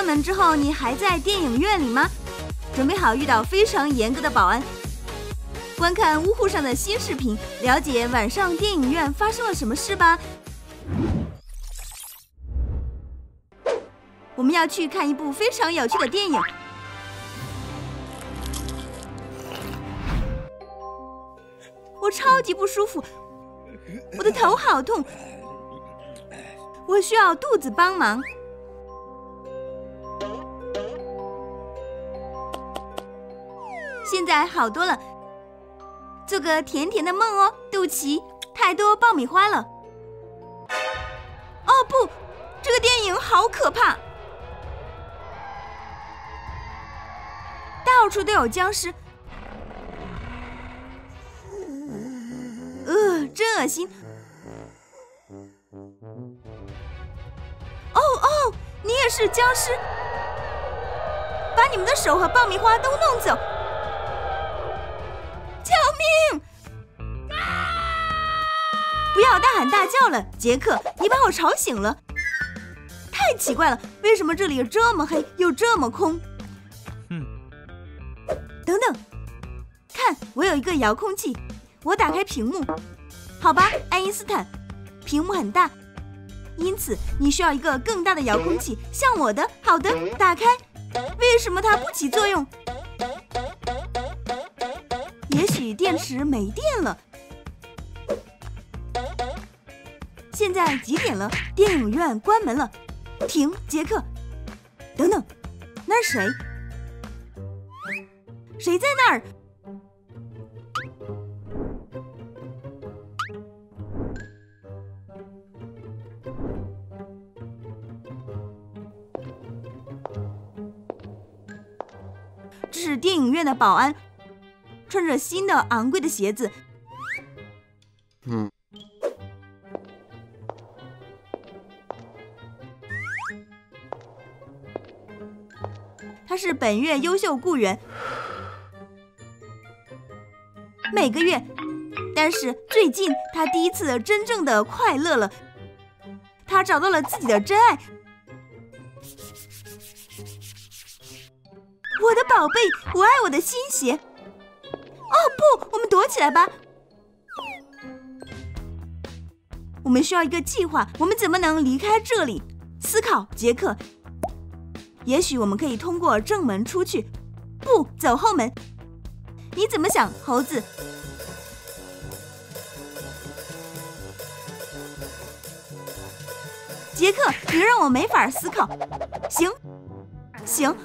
关门之后，你还在电影院里吗？准备好遇到非常严格的保安，观看呜呼上的新视频，了解晚上电影院发生了什么事吧。我们要去看一部非常有趣的电影。我超级不舒服，我的头好痛，我需要肚子帮忙。在好多了，做个甜甜的梦哦，肚脐。太多爆米花了。哦不，这个电影好可怕，到处都有僵尸。呃，真恶心。哦哦，你也是僵尸，把你们的手和爆米花都弄走。要大喊大叫了，杰克！你把我吵醒了。太奇怪了，为什么这里这么黑又这么空？嗯。等等，看，我有一个遥控器，我打开屏幕。好吧，爱因斯坦，屏幕很大，因此你需要一个更大的遥控器，像我的。好的，打开。为什么它不起作用？也许电池没电了。现在几点了？电影院关门了。停，杰克，等等，那是谁？谁在那儿？这是电影院的保安，穿着新的昂贵的鞋子。他是本月优秀雇员，每个月，但是最近他第一次真正的快乐了，他找到了自己的真爱。我的宝贝，我爱我的新鞋。哦不，我们躲起来吧。我们需要一个计划，我们怎么能离开这里？思考，杰克。也许我们可以通过正门出去，不走后门。你怎么想，猴子？杰克，你让我没法思考。行，行。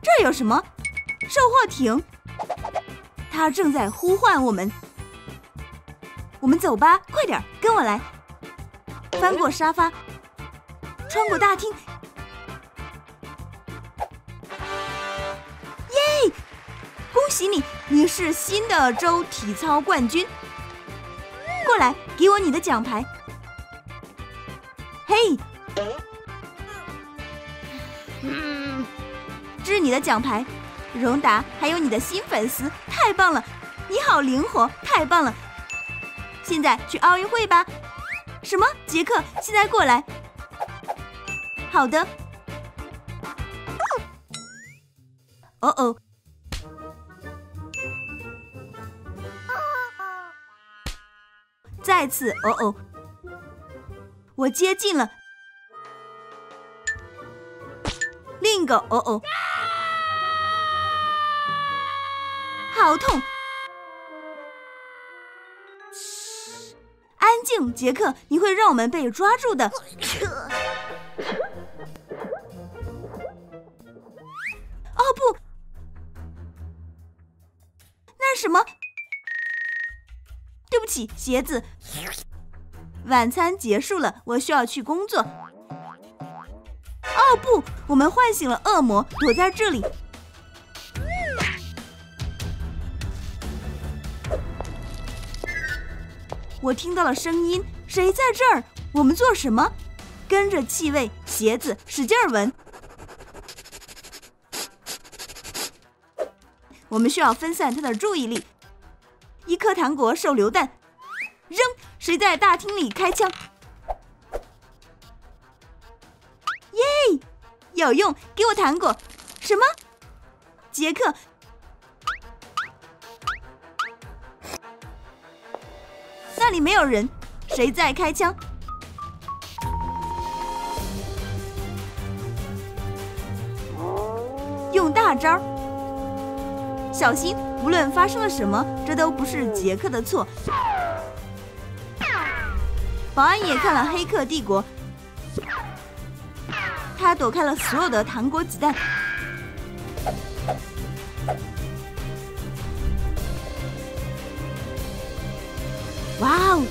这有什么？售货亭，他正在呼唤我们。我们走吧，快点，跟我来。翻过沙发，穿过大厅，耶！恭喜你，你是新的州体操冠军。过来，给我你的奖牌。嘿，嗯，这是你的奖牌，荣达，还有你的新粉丝，太棒了！你好灵活，太棒了！现在去奥运会吧。什么？杰克，现在过来。好的。哦哦。再次哦哦。我接近了。另一个哦哦。好痛。安静，杰克，你会让我们被抓住的。哦不，那什么？对不起，鞋子。晚餐结束了，我需要去工作。哦不，我们唤醒了恶魔，躲在这里。我听到了声音谁在这儿？我们做什么？跟着气味鞋子使劲儿闻。我们需要分散他的注意力。一颗糖果手榴弹扔谁在大厅里开枪？耶！有用给我糖果。什么？杰克里没有人，谁在开枪？用大招！小心，无论发生了什么，这都不是杰克的错。保安也看了《黑客帝国》，他躲开了所有的糖果子弹。哇哦！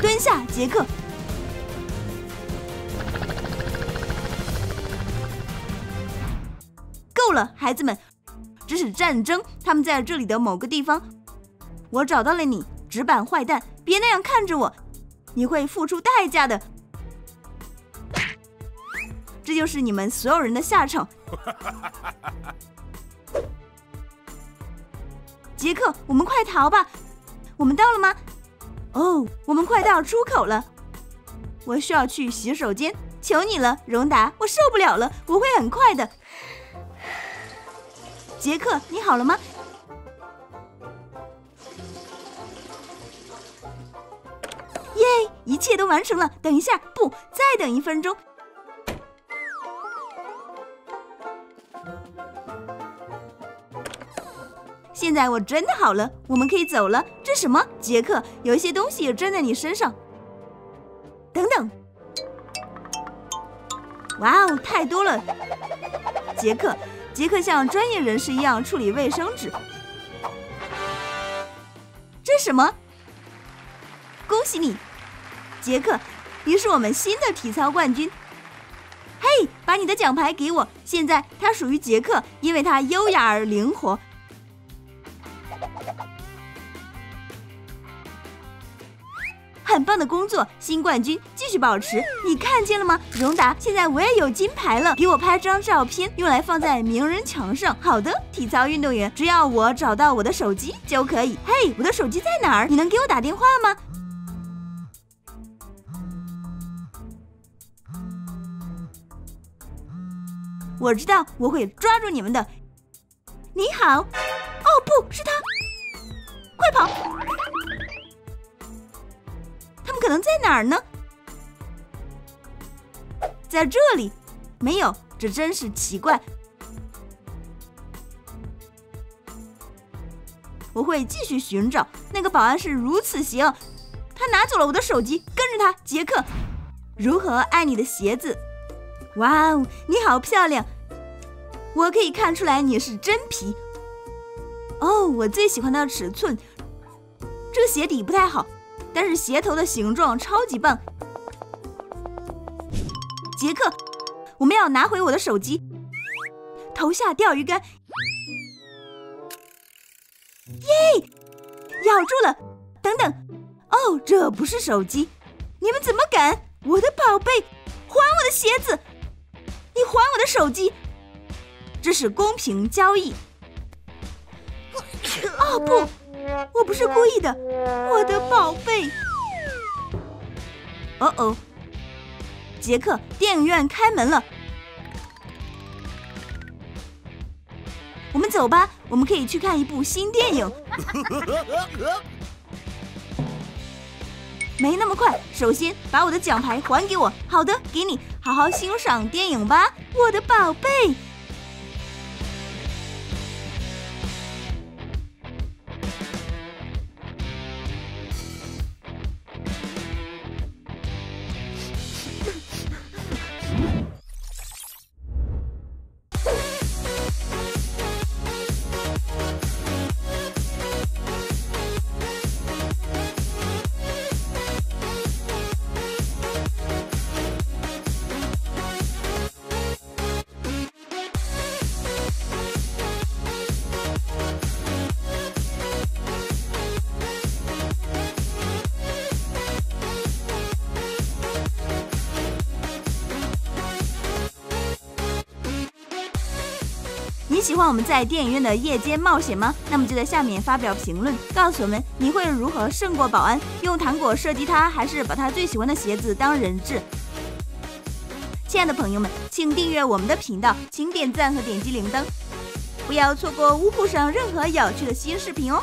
蹲下，杰克。够了，孩子们。这是战争，他们在这里的某个地方。我找到了你，纸板坏蛋！别那样看着我，你会付出代价的。这就是你们所有人的下场。杰克，我们快逃吧！我们到了吗？哦，我们快到出口了。我需要去洗手间，求你了，荣达，我受不了了，我会很快的。杰克，你好了吗？耶，一切都完成了。等一下，不，再等一分钟。现在我真的好了，我们可以走了。这什么？杰克，有一些东西粘在你身上。等等，哇哦，太多了，杰克。杰克像专业人士一样处理卫生纸。这什么？恭喜你，杰克，你是我们新的体操冠军。嘿，把你的奖牌给我。现在它属于杰克，因为它优雅而灵活。很棒的工作，新冠军，继续保持。你看见了吗，荣达？现在我也有金牌了，给我拍张照片，用来放在名人墙上。好的，体操运动员，只要我找到我的手机就可以。嘿，我的手机在哪儿？你能给我打电话吗？我知道，我会抓住你们的。你好，哦，不是他，快跑！可能在哪儿呢？在这里，没有，这真是奇怪。我会继续寻找。那个保安是如此邪恶，他拿走了我的手机。跟着他，杰克。如何爱你的鞋子？哇哦，你好漂亮！我可以看出来你是真皮。哦，我最喜欢的尺寸。这个鞋底不太好。但是鞋头的形状超级棒，杰克，我们要拿回我的手机，投下钓鱼竿，耶，咬住了！等等，哦，这不是手机，你们怎么敢？我的宝贝，还我的鞋子！你还我的手机！这是公平交易。哦不！我不是故意的，我的宝贝。哦哦，杰克，电影院开门了，我们走吧，我们可以去看一部新电影。没那么快，首先把我的奖牌还给我。好的，给你，好好欣赏电影吧，我的宝贝。喜欢我们在电影院的夜间冒险吗？那么就在下面发表评论，告诉我们你会如何胜过保安，用糖果射击他，还是把他最喜欢的鞋子当人质？亲爱的朋友们，请订阅我们的频道，请点赞和点击铃铛，不要错过屋铺上任何有趣的新视频哦。